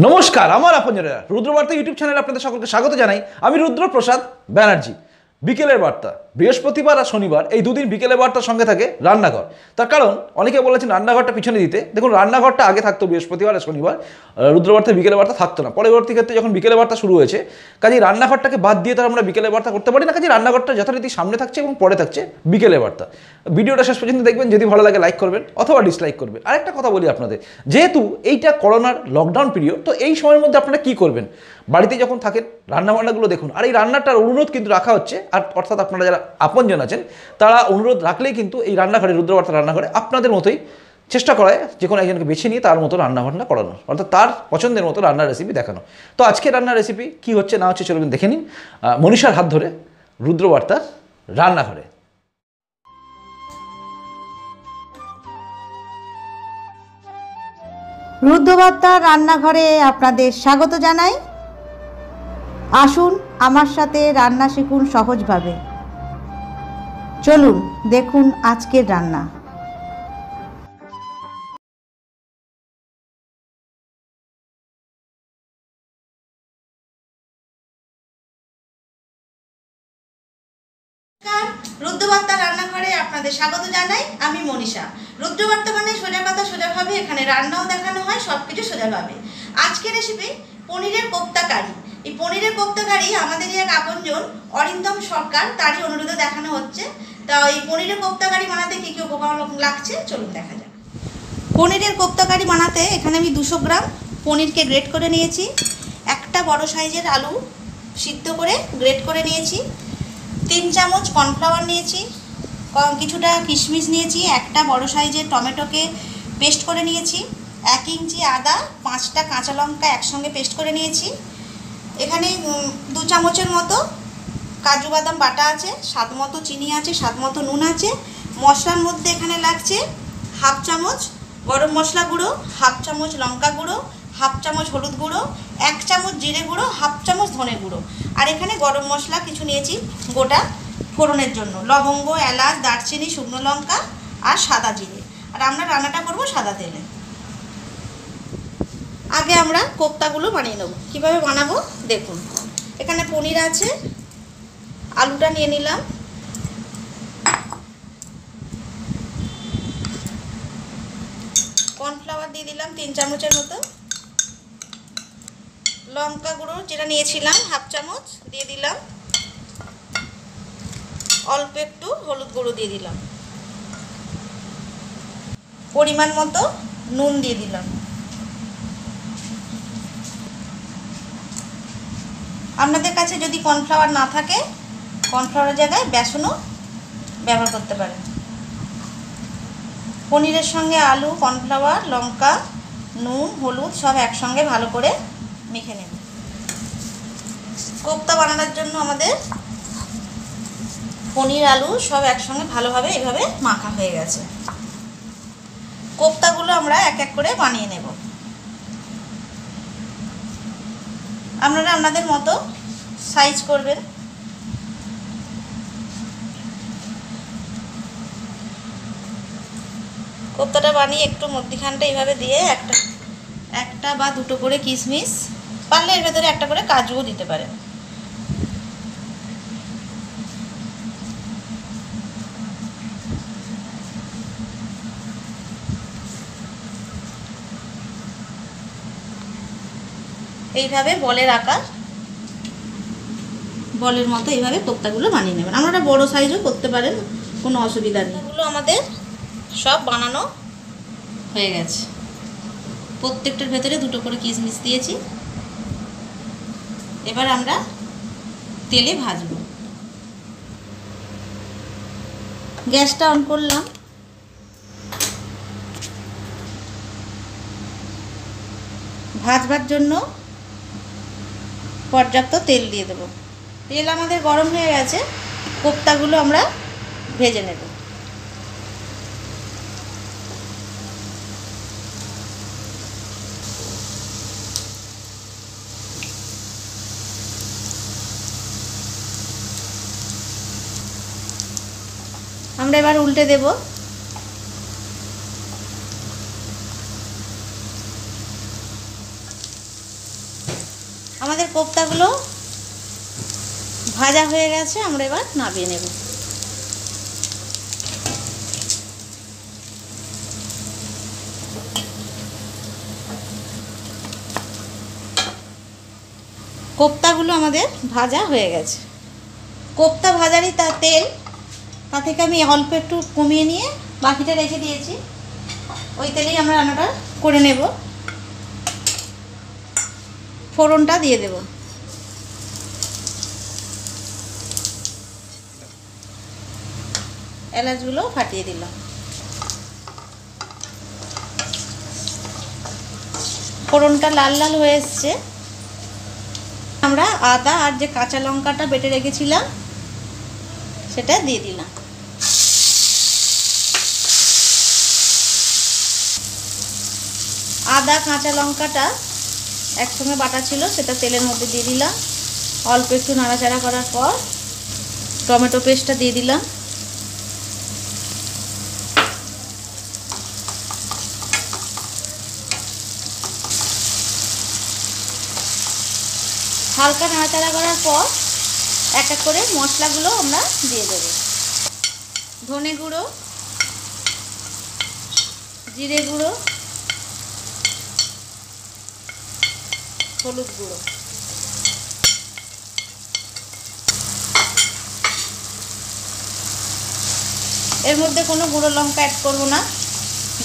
নমস্কার আমার আপনজনেরা রুদ্রবার্তা ইউটিউব চ্যানেলে আপনাদের সকলকে স্বাগত জানাই। আমি রুদ্রপ্রসাদ ব্যানার্জি। বিকেলের বার্তা। বৃহস্পতিবার আর শনিবার এই দুদিন বিকেলের বার্তার সঙ্গে থাকে রান্নাঘর। তার কারণ, অনেকে বলেছেন রান্নাঘরটা পিছনে দিতে। দেখুন, রান্নাঘরটা আগে থাকতো বৃহস্পতিবার আর শনিবার। রুদ্রবার্তা বিকেলের বার্তা থাকতো না। পরবর্তী ক্ষেত্রে যখন বিকেলের বার্তা শুরু হয়েছে, কাজেই রান্নাঘরটাকে বাদ দিয়ে তার আমরা বিকেলের বার্তা করতে পারি না। কাজে রান্নাঘরটা যথারীতি সামনে থাকছে এবং পরে থাকছে বিকেলের বার্তা। ভিডিওটা শেষ পর্যন্ত দেখবেন। যদি ভালো লাগে, লাইক করবেন অথবা ডিসলাইক করবেন। আরেকটা কথা বলি আপনাদের। যেহেতু এইটা করোনার লকডাউন পিরিয়ড তো এই সময়ের মধ্যে আপনারা কী করবেন? বাড়িতে যখন থাকেন, রান্নাবান্নাগুলো দেখুন। আর এই রান্নাটার অনুরোধ কিন্তু রাখা হচ্ছে, আর অর্থাৎ আপনারা যারা আপনজন আছেন, তারা অনুরোধ রাখলেই কিন্তু এই রান্নাঘরে, রুদ্রবার্তা রান্নাঘরে আপনাদের মতোই চেষ্টা করায় যে কোনো একজনকে বেছে নিয়ে তার মতো রান্না বান্না করানো, অর্থাৎ তার পছন্দের মতো রান্নার রেসিপি দেখানো। তো আজকে রান্নার রেসিপি কি হচ্ছে না হচ্ছে চলবেন দেখে নিন। মনীষার হাত ধরে রুদ্রবার্তার রান্নাঘরে। রুদ্রবার্তা রান্নাঘরে আপনাদের স্বাগত জানাই। আসুন, আমার সাথে রান্না শিখুন সহজভাবে। চলুন, দেখুন আজকের রান্না। রুদ্রবার্তা রান্নাঘরে আপনাদের স্বাগত জানাই, আমি মনীষা। রুদ্রবার্তা মানে সোজা কথা সোজাভাবে এখানে রান্নাও দেখানো হয় সব কিছু সোজাভাবে। আজকের রেসিপি পনিরের কোপ্তা কারি। এই পনিরের কোপ্তা কারি আমাদেরই এক আপনজন, অরিন্দম সরকার, তারই অনুরোধে দেখানো হচ্ছে। তা এই পনিরের কোপ্তা কারি বানাতে কী কী উপকরণ লাগছে? চলুন দেখা যাক। পনিরের কোপ্তা কারি বানাতে এখানে আমি দুশো গ্রাম পনিরকে গ্রেট করে নিয়েছি। একটা বড় সাইজের আলু সিদ্ধ করে গ্রেট করে নিয়েছি। তিন চামচ কর্নফ্লাওয়ার নিয়েছি। কিছুটা কিশমিশ নিয়েছি। একটা বড় সাইজের টমেটোকে পেস্ট করে নিয়েছি। এক ইঞ্চি আদা, পাঁচটা কাঁচা লঙ্কা একসঙ্গে পেস্ট করে নিয়েছি। এখানে দু চামচের মতো কাজু বাদাম বাটা আছে, স্বাদ মতো চিনি আছে, স্বাদ মতো নুন আছে। মশলার মধ্যে এখানে লাগছে হাফ চামচ গরম মশলা গুঁড়ো, হাফ চামচ লঙ্কা গুঁড়ো, হাফ চামচ হলুদ গুঁড়ো, এক চামচ জিরে গুঁড়ো, হাফ চামচ ধনে গুঁড়ো। আর এখানে গরম মশলা কিছু নিয়েছি গোটা ফোড়নের জন্য। লবঙ্গ, এলাচ, দারচিনি, শুকনো লঙ্কা আর সাদা জিরে। আর আমরা রান্নাটা করব সাদা তেলে। আগে আমরা কোপ্তাগুলো বানিয়ে নেব। কীভাবে বানাবো? দেখুন। এখানে পনির আছে। আলুটা নিয়ে নিলাম। কর্নফ্লাওয়ার দিয়ে দিলাম তিন চামচের মতো। লঙ্কা গুঁড়ো যেটা নিয়েছিলাম, হাফ চামচ দিয়ে দিলাম। অল্প একটু হলুদ গুঁড়ো দিয়ে দিলাম। পরিমাণ মতো নুন দিয়ে দিলাম। আপনাদের কাছে যদি কর্নফ্লাওয়ার না থাকে, কর্নফ্লাওয়ারের জায়গায় বেসনও ব্যবহার করতে পারেন। পনিরের সঙ্গে আলু, কর্নফ্লাওয়ার, লঙ্কা, নুন, হলুদ সব একসঙ্গে ভালো করে মেখে নেব কোপ্তা বানানোর জন্য আমাদের পনির, আলু সব একসঙ্গে ভালোভাবে এভাবে মাখা হয়ে গেছে। কোপ্তাগুলো আমরা এক এক করে বানিয়ে নেব। আপনারা আপনাদের মতো সাইজ করবেন। কোপ্তাটা বানিয়ে একটু মধ্যিখানটা এইভাবে দিয়ে একটা একটা বা দুটো করে কিশমিশ, পারলে এর ভেতরে একটা করে কাজুও দিতে পারেন। এইভাবে বলের আকার বলের মতো এইভাবে কোপ্তাগুলো বানিয়ে নেবেন। আপনারা বড় সাইজও করতে পারেন, কোনো অসুবিধা নেই। এগুলো আমাদের সব বানানো হয়ে গেছে। প্রত্যেকটার ভেতরে দুটো করে কিশমিশ দিয়েছি। এবার আমরা তেলে ভাজবো। গ্যাসটা অন করলাম। ভাজবার জন্য পর্যাপ্ত তেল দিয়ে দেবো। তেল আমাদের গরম হয়ে গেছে, কোপ্তাগুলো আমরা ভেজে নেব। আমরা এবার উল্টে দেব। কোপ্তাগুলো ভাজা হয়ে গেছে, আমরা এবার নামিয়ে নেব। কোপ্তাগুলো আমাদের ভাজা হয়ে গেছে। কোপ্তা ভাজারই তা তেল, তা থেকে আমি অল্প একটু কমিয়ে নিয়ে বাকিটা রেখে দিয়েছি। ওই তেলেই আমরা রান্নাটা করে নেব। ফোড়নটা দিয়ে দেব। এলাচগুলো ফাটিয়ে দিলাম। ফোড়নটা লাল লাল হয়ে এসছে। আমরা আদা আর যে কাঁচা লঙ্কাটা বেটে রেখেছিলাম, সেটা দিয়ে দিলাম। আদা, কাঁচা লঙ্কাটা একসঙ্গে বাটা ছিল, সেটা তেলের মধ্যে দিয়ে দিলাম। অল্প একটু নাড়াচাড়া করার পর টমেটো পেস্টটা দিয়ে দিলাম। হালকা নাড়াচাড়া করার পর এক এক করে মশলাগুলো আমরা দিয়ে দেবো। ধনে গুঁড়ো, জিরে গুঁড়ো হলুদ গুঁড়ো। এর মধ্যে কোনো গুঁড়ো লঙ্কা অ্যাড করব না,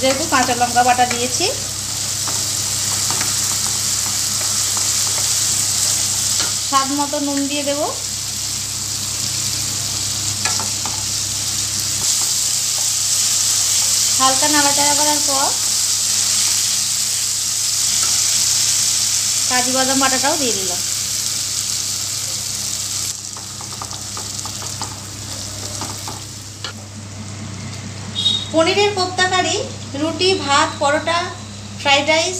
যেহেতু কাঁচা লঙ্কা বাটা দিয়েছি। স্বাদ মতো নুন দিয়ে দেব। হালকা নাড়াচাড়া করার পর কাজু বাদাম বাটাটাও দিয়ে দিলাম পনিরের কোপ্তা কারি রুটি, ভাত, পরোটা, ফ্রাইড রাইস,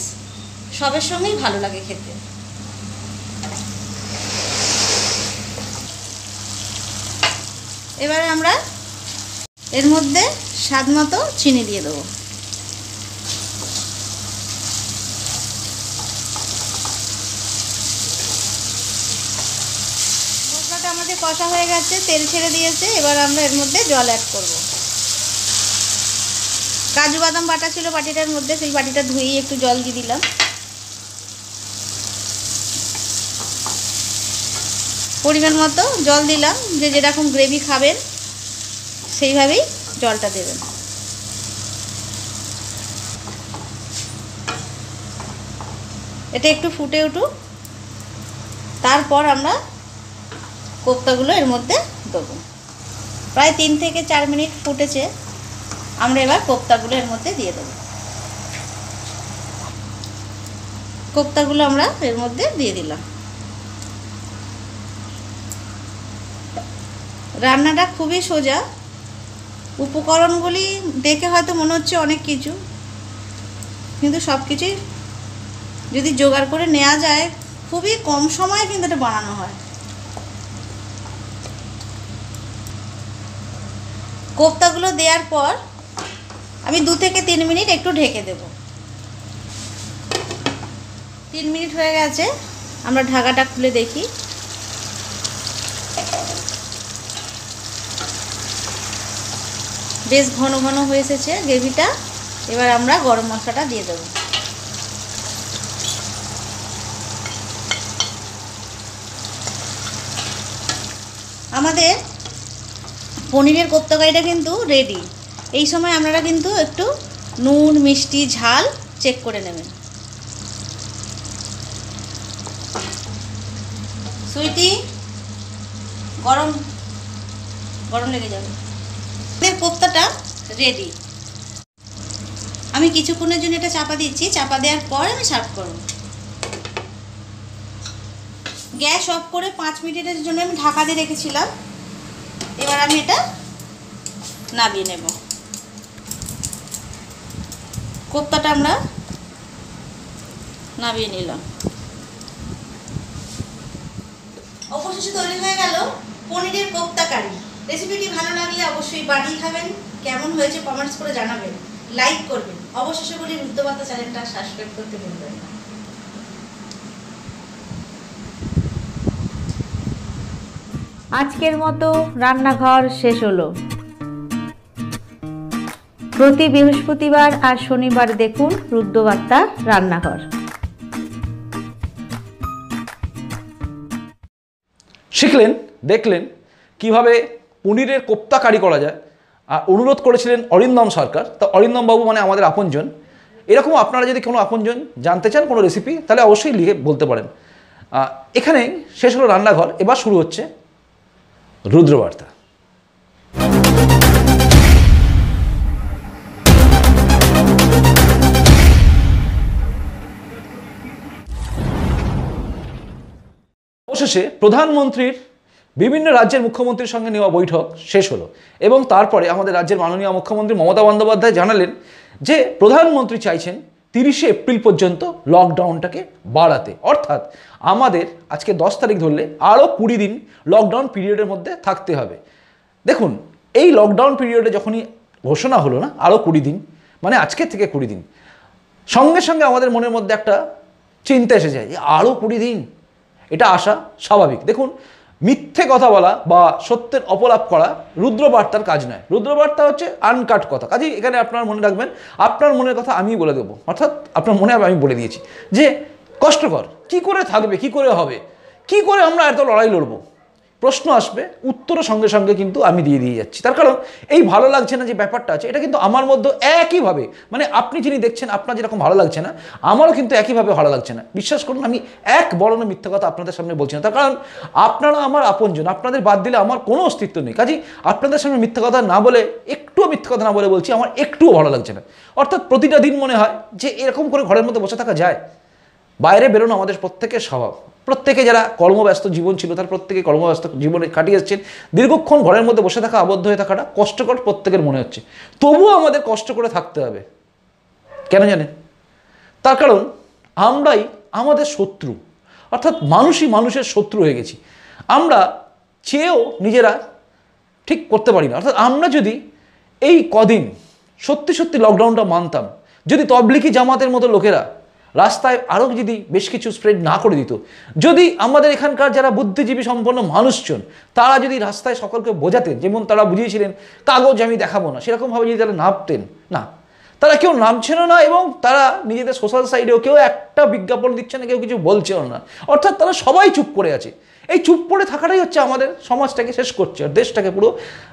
সবের সঙ্গেই ভালো লাগে খেতে। এবারে আমরা এর মধ্যে স্বাদ মতো চিনি দিয়ে দেবো মশলাটা আমাদের কষা হয়ে গেছে, তেল ছেড়ে দিয়েছে, এবার আমরা এর মধ্যে জল অ্যাড করব। কাজু বাদাম বাটা ছিল বাটিটার মধ্যে, সেই বাটিটা ধুয়েই একটু জল দিয়ে দিলাম। পরিমাণ মতো জল দিলাম, যে যেরকম গ্রেভি খাবেন, সেইভাবেই জলটা দেবেন। এটা একটু ফুটে উঠুক। তারপর আমরা কোপ্তাগুলো এর মধ্যে দেবো। প্রায় তিন থেকে চার মিনিট ফুটেছে। আমরা এবার কোপ্তাগুলো এর মধ্যে দিয়ে দেবো। কোপ্তাগুলো আমরা এর মধ্যে দিয়ে দিলাম। রান্নাটা খুবই সোজা। উপকরণগুলি দেখে হয়তো মনে হচ্ছে অনেক কিছু, কিন্তু সব কিছুই যদি জোগাড় করে নেওয়া যায়, খুবই কম সময়ে কিন্তু এটা বানানো হয়। কোপ্তাগুলো দেওয়ার পর আমি দু থেকে তিন মিনিট একটু ঢেকে দেব। তিন মিনিট হয়ে গেছে, আমরা ঢাকাটা খুলে দেখি। বেশ ঘন ঘন হয়ে এসেছে গ্রেভিটা, এবার আমরা গরম মশলাটা দিয়ে দেবো। আমাদের পনিরের কোপ্তাকারিটা কিন্তু রেডি এই সময় আপনারা কিন্তু একটু নুন, মিষ্টি, ঝাল চেক করে নেবেন। সুইটি গরম গরম লেগে যাবে। কোপ্তাটা রেডি আমি কিছুক্ষণের জন্য এটা চাপা দিচ্ছি। চাপা দেওয়ার পর আমি সার্ভ করব। গ্যাস অফ করে পাঁচ মিনিটের জন্য আমি ঢাকা দিয়ে রেখেছিলাম। এবার আমি এটা নামিয়ে নেব। কোপ্তাটা আমরা নামিয়ে নিলাম। অবশেষে তৈরি হয়ে গেল পনিরের কোপ্তা কারি। রেসিপিটি ভালো লাগলে অবশ্যই বানিয়ে খাবেন। কেমন হয়েছে কমেন্টস করে জানাবেন। লাইক করবেন। অবশেষে বলি রুদ্রবার্তা চ্যানেলটা সাবস্ক্রাইব করতে ভুলবেন না। আজকের মতো রান্নাঘর শেষ হলো। প্রতি বৃহস্পতিবার আর শনিবার দেখুন রুদ্রবার্তা রান্নাঘর। শিখলেন, দেখলেন কীভাবে পনিরের কোপ্তা কারি করা যায়। আর অনুরোধ করেছিলেন অরিন্দম সরকার। তা অরিন্দম বাবু মানে আমাদের আপনজন। এরকম আপনারা যদি কোনো আপনজন জানতে চান কোনো রেসিপি তাহলে অবশ্যই লিখে বলতে পারেন। এখানে শেষ হলো রান্নাঘর। এবার শুরু হচ্ছে রুদ্রবার্তা। অবশেষে প্রধানমন্ত্রীর বিভিন্ন রাজ্যের মুখ্যমন্ত্রীর সঙ্গে নেওয়া বৈঠক শেষ হলো এবং তারপরে আমাদের রাজ্যের মাননীয় মুখ্যমন্ত্রী মমতা বন্দ্যোপাধ্যায় জানালেন যে প্রধানমন্ত্রী চাইছেন তিরিশে এপ্রিল পর্যন্ত লকডাউনটাকে বাড়াতে। অর্থাৎ আমাদের আজকে দশ তারিখ ধরলে আরও কুড়ি দিন লকডাউন পিরিয়ডের মধ্যে থাকতে হবে। দেখুন, এই লকডাউন পিরিয়ডে যখনই ঘোষণা হলো না, আরও কুড়ি দিন মানে আজকে থেকে কুড়ি দিন, সঙ্গে সঙ্গে আমাদের মনের মধ্যে একটা চিন্তা এসে যায় যে আরও কুড়ি দিন, এটা আসা স্বাভাবিক। দেখুন মিথ্যে কথা বলা বা সত্যের অপলাপ করা রুদ্রবার্তার কাজ নয়। রুদ্রবার্তা হচ্ছে আনকাট কথা। কাজেই এখানে আপনার মনে রাখবেন, আপনার মনের কথা আমি বলে দেবো। অর্থাৎ আপনার মনে হবে আমি বলে দিয়েছি। যে কষ্টকর, কি করে থাকবে, কি করে হবে? কি করে আমরা এত লড়াই লড়বো? প্রশ্ন আসবে, উত্তরও সঙ্গে সঙ্গে কিন্তু আমি দিয়ে দিয়ে যাচ্ছি। তার কারণ এই ভালো লাগছে না যে ব্যাপারটা আছে, এটা কিন্তু আমার মধ্যে একইভাবে মানে আপনি যিনি দেখছেন আপনার যেরকম ভালো লাগছে না, আমারও কিন্তু একইভাবে ভালো লাগছে না। বিশ্বাস করুন, আমি এক বড় মিথ্যা কথা আপনাদের সামনে বলছি না। তার কারণ আপনারা আমার আপনজন, আপনাদের বাদ দিলে আমার কোনো অস্তিত্ব নেই। কাজেই আপনাদের সামনে মিথ্যা কথা না বলে, একটুও মিথ্যা কথা না বলে বলছি, আমার একটুও ভালো লাগছে না। অর্থাৎ প্রতিটা দিন মনে হয় যে এরকম করে ঘরের মধ্যে বসে থাকা যায়। বাইরে বেরোনো আমাদের প্রত্যেকের স্বভাব। প্রত্যেকে যারা কর্মব্যস্ত জীবন ছিল, তার প্রত্যেকে কর্মব্যস্ত জীবনে কাটিয়ে এসছেন। দীর্ঘক্ষণ ঘরের মধ্যে বসে থাকা, আবদ্ধ হয়ে থাকাটা কষ্টকর প্রত্যেকের মনে হচ্ছে। তবুও আমাদের কষ্ট করে থাকতে হবে। কেন জানেন? তার কারণ, আমরাই আমাদের শত্রু। অর্থাৎ মানুষই মানুষের শত্রু হয়ে গেছি। আমরা চেয়েও নিজেরা ঠিক করতে পারি না। অর্থাৎ আমরা যদি এই কদিন সত্যি সত্যি লকডাউনটা মানতাম, যদি তবলিকি জামাতের মতো লোকেরা রাস্তায় আরও যদি বেশ কিছু স্প্রেড না করে দিত, যদি আমাদের এখানকার যারা বুদ্ধিজীবী সম্পন্ন মানুষজন, তারা যদি রাস্তায় সকলকে বোঝাতেন, যেমন তারা বুঝিয়েছিলেন, কাগজ আমি দেখাবো না, সেরকমভাবে যদি তারা নামতেন, না। তারা কেউ নামছেনও না এবং তারা নিজেদের সোশ্যাল সাইডেও কেউ একটা বিজ্ঞাপন দিচ্ছে না, কেউ কিছু বলছেও না। অর্থাৎ তারা সবাই চুপ করে আছে। এই চুপ করে থাকাটাই হচ্ছে আমাদের সমাজটাকে শেষ করছে, আর দেশটাকে পুরো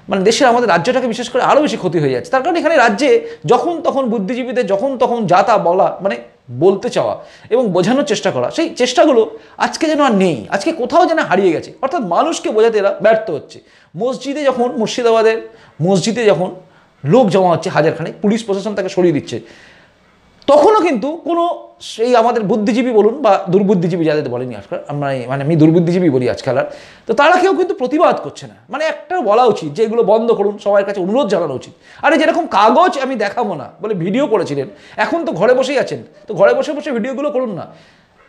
মানে দেশের আমাদের রাজ্যটাকে বিশেষ করে আরও বেশি ক্ষতি হয়ে যাচ্ছে। তার কারণ এখানে রাজ্যে যখন তখন বুদ্ধিজীবীদের যখন তখন যা তা বলা মানে বলতে চাওয়া এবং বোঝানোর চেষ্টা করা। সেই চেষ্টাগুলো আজকে যেন আর নেই, আজকে কোথাও যেন হারিয়ে গেছে। অর্থাৎ মানুষকে বোঝাতে এরা ব্যর্থ হচ্ছে। মসজিদে যখন মুর্শিদাবাদের, মসজিদে যখন লোক জমা হচ্ছে হাজারখানে পুলিশ প্রশাসন তাকে সরিয়ে দিচ্ছে। তখনও কিন্তু কোনো সেই আমাদের বুদ্ধিজীবী বলুন বা দুর্বুদ্ধিজীবী যাদের বলেনি আজকাল, আমরা মানে আমি দুর্বুদ্ধিজীবী বলি আজকাল আর, তো তারা কেউ কিন্তু প্রতিবাদ করছে না। মানে একটা বলা উচিত যে এগুলো বন্ধ করুন, সবার কাছে অনুরোধ জানানো উচিত। আরে যেরকম কাগজ আমি দেখাবো না বলে ভিডিও করেছিলেন, এখন তো ঘরে বসেই আছেন, তো ঘরে বসে বসে ভিডিওগুলো করুন না।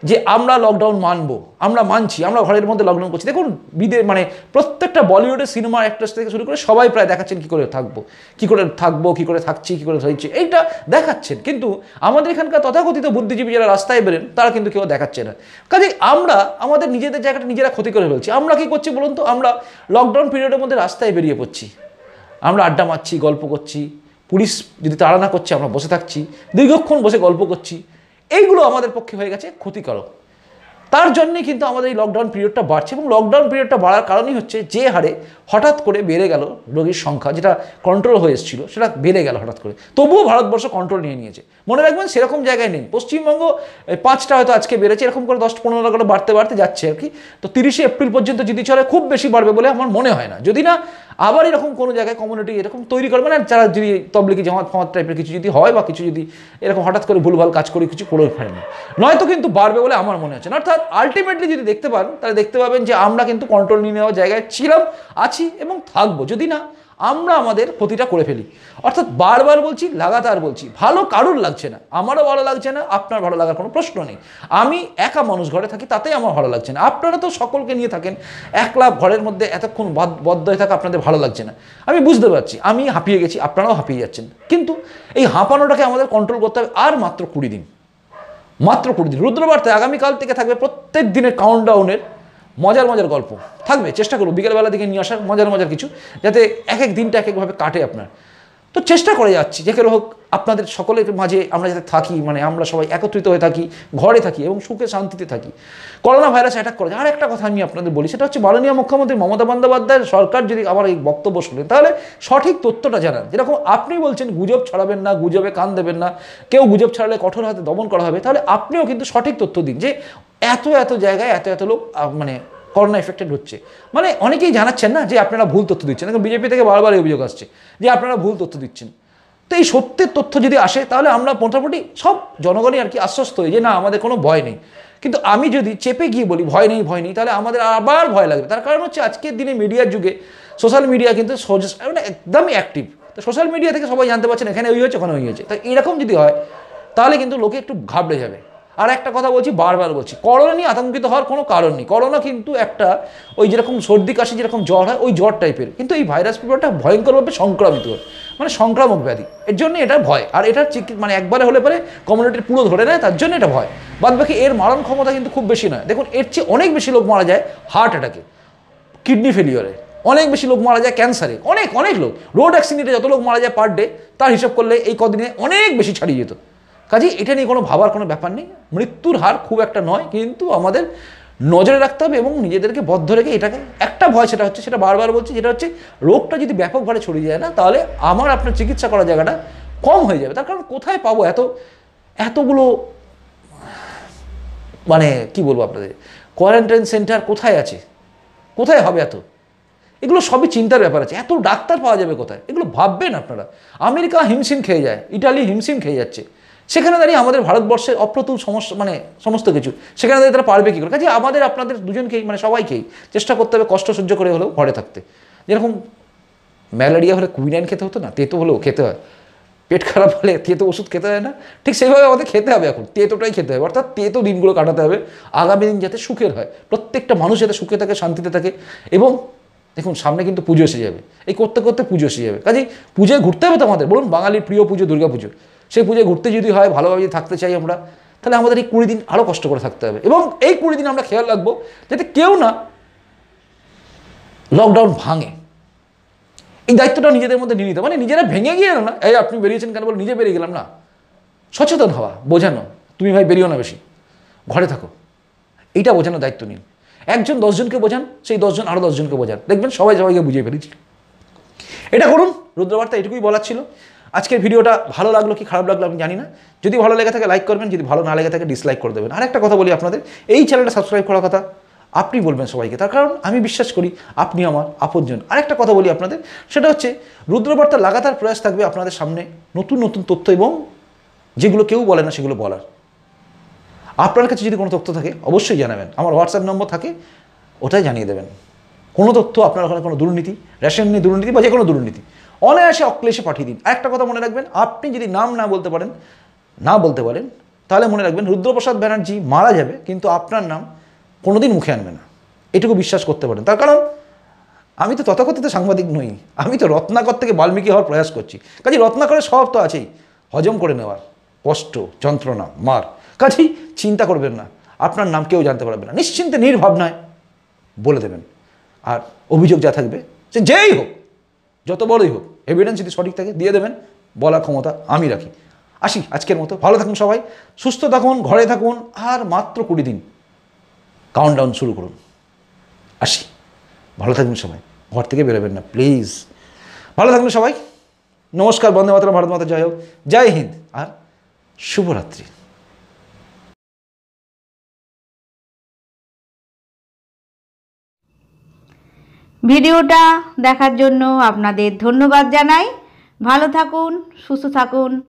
যে আমরা লকডাউন মানব, আমরা মানছি, আমরা ঘরের মধ্যে লকডাউন করছি। দেখুন, বিদে মানে প্রত্যেকটা বলিউডের সিনেমা অ্যাক্ট্রেস থেকে শুরু করে সবাই প্রায় দেখাচ্ছেন কী করে থাকব, কী করে থাকব, কী করে থাকছি, কী করে থাকছি, এইটা দেখাচ্ছেন। কিন্তু আমাদের এখানকার তথাকথিত বুদ্ধিজীবী যারা রাস্তায় বেরেন, তারা কিন্তু কেউ দেখাচ্ছে না। কাজে আমরা, আমাদের নিজেদের জায়গাটা নিজেরা ক্ষতি করে ফেলছি। আমরা কী করছি বলুন তো? আমরা লকডাউন পিরিয়ডের মধ্যে রাস্তায় বেরিয়ে পড়ছি। আমরা আড্ডা মারছি, গল্প করছি। পুলিশ যদি তাড়া না করছে, আমরা বসে থাকছি। দীর্ঘক্ষণ বসে গল্প করছি। এইগুলো আমাদের পক্ষে হয়ে গেছে ক্ষতিকারক। তার জন্যই কিন্তু আমাদের এই লকডাউন পিরিয়ডটা বাড়ছে এবং লকডাউন পিরিয়ডটা বাড়ার কারণই হচ্ছে যে হারে হঠাৎ করে বেড়ে গেল রোগীর সংখ্যা, যেটা কন্ট্রোল হয়ে এসেছিল, সেটা বেড়ে গেল হঠাৎ করে। তবুও ভারতবর্ষ কন্ট্রোল নিয়ে নিয়েছে। মনে রাখবেন সেরকম জায়গায় নেই। পশ্চিমবঙ্গ পাঁচটা হয়তো আজকে বেড়েছে, এরকম করে দশ পনেরো করে বাড়তে বাড়তে যাচ্ছে আর কি। তো তিরিশে এপ্রিল পর্যন্ত যদি চলে, খুব বেশি বাড়বে বলে আমার মনে হয় না। যদি না আবার এরকম কোনো জায়গায় কমিউনিটি এরকম তৈরি করবে না যারা যদি তবলিকি জামাত ফামাত টাইপের কিছু যদি হয় বা কিছু যদি এরকম হঠাৎ করে ভুলভাল কাজ করে কিছু করে ফেলে না। নয়তো কিন্তু বাড়বে বলে আমার মনে হচ্ছে না। অর্থাৎ আলটিমেটলি যদি দেখতে পান, তাহলে দেখতে পাবেন যে আমরা কিন্তু কন্ট্রোল নিয়ে নেওয়ার জায়গায় ছিলাম, আছি এবং থাকব। যদি না আমরা আমাদের ক্ষতিটা করে ফেলি। অর্থাৎ বারবার বলছি, লাগাতার বলছি, ভালো কারুর লাগছে না। আমারও ভালো লাগছে না, আপনার ভালো লাগার কোনো প্রশ্ন নেই। আমি একা মানুষ ঘরে থাকি, তাতেই আমার ভালো লাগছে না। আপনারা তো সকলকে নিয়ে থাকেন, একলা ঘরের মধ্যে এতক্ষণ বদ্ধ হয়ে থাকা আপনাদের ভালো লাগছে না। আমি বুঝতে পারছি, আমি হাঁপিয়ে গেছি, আপনারাও হাঁপিয়ে যাচ্ছেন। কিন্তু এই হাঁপানোটাকে আমাদের কন্ট্রোল করতে হবে আর মাত্র কুড়ি দিন। মাত্র কুড়ি দিন। রুদ্রবার্তায় আগামীকাল থেকে থাকবে প্রত্যেক দিনের কাউন্টডাউনের মজার মজার গল্প। থাকবে, চেষ্টা করব বিকেলবেলা দিকে নিয়ে আসার মজার মজার কিছু, যাতে এক এক দিনটা এক একভাবে কাটে আপনার। তো চেষ্টা করে যাচ্ছি, যে কেউ হোক আপনাদের সকলের মাঝে আমরা যাতে থাকি মানে আমরা সবাই একত্রিত হয়ে থাকি, ঘরে থাকি এবং সুখে শান্তিতে থাকি। করোনা ভাইরাস অ্যাটাক করে আর একটা কথা আমি আপনাদের বলি, সেটা হচ্ছে মাননীয় মুখ্যমন্ত্রী মমতা বন্দ্যোপাধ্যায়ের সরকার যদি আমার এই বক্তব্য শুনে, তাহলে সঠিক তথ্যটা জানান। যেরকম আপনি বলছেন, গুজব ছড়াবেন না, গুজবে কান দেবেন না, কেউ গুজব ছড়ালে কঠোর হাতে দমন করা হবে, তাহলে আপনিও কিন্তু সঠিক তথ্য দিন যে এত এত জায়গায় এত এত লোক মানে করোনা এফেক্টেড হচ্ছে। মানে অনেকেই জানাচ্ছেন না যে আপনারা ভুল তথ্য দিচ্ছেন। এখন বিজেপি থেকে বারবার অভিযোগ আসছে যে আপনারা ভুল তথ্য দিচ্ছেন। তো এই সত্যের তথ্য যদি আসে, তাহলে আমরা মোটামুটি সব জনগণই আর কি আশ্বস্ত হই যে না, আমাদের কোনো ভয় নেই। কিন্তু আমি যদি চেপে গিয়ে বলি, ভয় নেই ভয় নেই তাহলে আমাদের আবার ভয় লাগবে। তার কারণ হচ্ছে আজকের দিনে মিডিয়ার যুগে সোশ্যাল মিডিয়া কিন্তু মানে একদমই অ্যাক্টিভ তো সোশ্যাল মিডিয়া থেকে সবাই জানতে পারছেন এখানে ওই হয়েছে, ওখানে ওই হয়েছে। তো এরকম যদি হয়, তাহলে কিন্তু লোকে একটু ঘাবড়ে যাবে। আর একটা কথা বলছি, বারবার বলছি, করোনা নিয়ে আতঙ্কিত হওয়ার কোনো কারণ নেই। করোনা কিন্তু একটা ওই যেরকম সর্দি কাশি যেরকম জ্বর হয়, ওই জ্বর টাইপের কিন্তু এই ভাইরাস ফিভারটা ভয়ঙ্করভাবে সংক্রামিত হয় মানে সংক্রামক ব্যাধি। এর জন্য এটা ভয়। আর এটা মানে একবারে হলে পরে কমিউনিটির পুরো ধরে নেয়, তার জন্য এটা ভয়। বাদ বাকি এর মারণ ক্ষমতা কিন্তু খুব বেশি নয়। দেখুন, এর চেয়ে অনেক বেশি লোক মারা যায় হার্ট অ্যাটাকে কিডনি ফেলিওরে অনেক বেশি লোক মারা যায় ক্যান্সারে অনেক অনেক লোক। রোড অ্যাক্সিডেন্টে যত লোক মারা যায় পার ডে তার হিসাব করলে এই কদিনে অনেক বেশি ছাড়িয়ে যেত। কাজে এটা নিয়ে কোনো ভাবার কোনো ব্যাপার নেই। মৃত্যুর হার খুব একটা নয়, কিন্তু আমাদের নজরে রাখতে হবে এবং নিজেদেরকে বদ্ধ রেখে এটাকে, একটা ভয় সেটা হচ্ছে, সেটা বারবার বলছি, যেটা হচ্ছে রোগটা যদি ব্যাপকভাবে ছড়িয়ে যায় না, তাহলে আমার আপনার চিকিৎসা করার জায়গাটা কম হয়ে যাবে। তার কারণ কোথায় পাবো এত, এতগুলো মানে কি বলব আপনাদের কোয়ারেন্টাইন সেন্টার কোথায় আছে? কোথায় হবে এত? এগুলো সবই চিন্তার ব্যাপার আছে। এত ডাক্তার পাওয়া যাবে কোথায়? এগুলো ভাববেন আপনারা। আমেরিকা হিমশিম খেয়ে যায়, ইটালি হিমশিম খেয়ে যাচ্ছে। সেখানে দাঁড়িয়ে আমাদের ভারতবর্ষের অপ্রতুল সমস্যা মানে সমস্ত কিছু। সেখানে দাঁড়িয়ে তারা পারবে কী করে? কাজে আমাদের আপনাদের দুজনকেই মানে সবাইকেই চেষ্টা করতে হবে কষ্ট সহ্য করে হলেও ঘরে থাকতে। যেরকম ম্যালেরিয়া হলে কুইনাইন খেতে হতো না, তেতো হলেও খেতে হয়। পেট খারাপ হলে তেতো ওষুধ খেতে হয় না। ঠিক সেইভাবে আমাদের খেতে হবে এখন, তেতোটাই খেতে হবে। অর্থাৎ তেতো দিনগুলো কাটাতে হবে, আগামী দিন যাতে সুখের হয়। প্রত্যেকটা মানুষ যাতে সুখে থাকে, শান্তিতে থাকে এবং দেখুন, সামনে কিন্তু পুজো এসে যাবে। এই করতে করতে পুজো এসে যাবে। কাজেই পুজোয় ঘুরতে হবে তো আমাদের। বলুন, বাঙালির প্রিয় পুজো, দুর্গা পুজো। সেই পুজোয় ঘুরতে যদি হয়, ভালোভাবে যদি থাকতে চাই আমরা, তাহলে আমাদের এই কুড়ি দিন আরও কষ্ট করে থাকতে হবে। এবং এই কুড়ি দিন আমরা খেয়াল রাখব যাতে কেউ না লকডাউন ভাঙে। এই দায়িত্বটা নিজেদের মধ্যে নিয়ে নিতে মানে নিজেরা ভেঙে গিয়ে না, এই আপনি বেরিয়েছেন কেন বলে নিজে বেরিয়ে গেলাম না। সচেতন হওয়া, বোঝানো, তুমি ভাই বেরিয়েও না বেশি, ঘরে থাকো। এইটা বোঝানোর দায়িত্ব নিন। একজন দশজনকে বোঝান, সেই দশজন আরও দশজনকে বোঝান। দেখবেন সবাই সবাইকে বুঝিয়ে ফেলেছি। এটা করুন, রুদ্রবার্তা এটুকুই বলার ছিল। আজকের ভিডিওটা ভালো লাগল কি খারাপ লাগল আমি জানি না। যদি ভালো লেগে থাকে লাইক করবেন, যদি ভালো না লেগে থাকে ডিসলাইক করে দেবেন। আর একটা কথা বলি আপনাদের, এই চ্যানেলটা সাবস্ক্রাইব করার কথা আপনি বলবেন সবাইকে। তার কারণ আমি বিশ্বাস করি, আপনি আমার আপনজন। আরেকটা কথা বলি আপনাদের, সেটা হচ্ছে রুদ্রবার্তা লাগাতার প্রয়াস থাকবে আপনাদের সামনে নতুন নতুন তথ্য এবং যেগুলো কেউ বলে না, সেগুলো বলার। আপনার কাছে যদি কোনো তথ্য থাকে, অবশ্যই জানাবেন। আমার হোয়াটসঅ্যাপ নম্বর থাকে, ওটাই জানিয়ে দেবেন। কোনো তথ্য আপনার ওখানে কোনো দুর্নীতি, রেশন নিয়ে দুর্নীতি বা যে কোনো দুর্নীতি। অনায়াসে অক্লেশে পাঠিয়ে দিন। একটা কথা মনে রাখবেন, আপনি যদি নাম না বলতে পারেন, না বলতে পারেন, তাহলে মনে রাখবেন রুদ্রপ্রসাদ ব্যানার্জি মারা যাবে, কিন্তু আপনার নাম কোনোদিন মুখে আনবে না। এটুকু বিশ্বাস করতে পারেন। তার কারণ, আমি তো তথাকথিত সাংবাদিক নই, আমি তো রত্নাকর থেকে বাল্মীকি হওয়ার প্রয়াস করছি। কাজে রত্নাকরের স্বভাব তো আছেই, হজম করে নেওয়ার, কষ্ট, যন্ত্রণা, মার। কাজেই চিন্তা করবেন না, আপনার নাম কেউ জানতে পারবে না। নিশ্চিন্তে নির্ভাবনায় বলে দেবেন। আর অভিযোগ যা থাকবে, সে যেই হোক যত বড়ই হোক এভিডেন্স যদি সঠিক থাকে, দিয়ে দেবেন, বলার ক্ষমতা আমি রাখি। আসি আজকের মতো, ভালো থাকুন সবাই, সুস্থ থাকুন, ঘরে থাকুন, আর মাত্র কুড়ি দিন কাউন্টডাউন শুরু করুন। আসি। ভালো থাকুন সবাই, ঘর থেকে বেরোবেন না প্লিজ ভালো থাকুন সবাই, নমস্কার, বন্দে মাতরম, ভারত মাতা, জয় হোক। জয় হিন্দ, আর শুভরাত্রি। ভিডিওটা দেখার জন্য আপনাদের ধন্যবাদ জানাই। ভালো থাকুন সুস্থ থাকুন।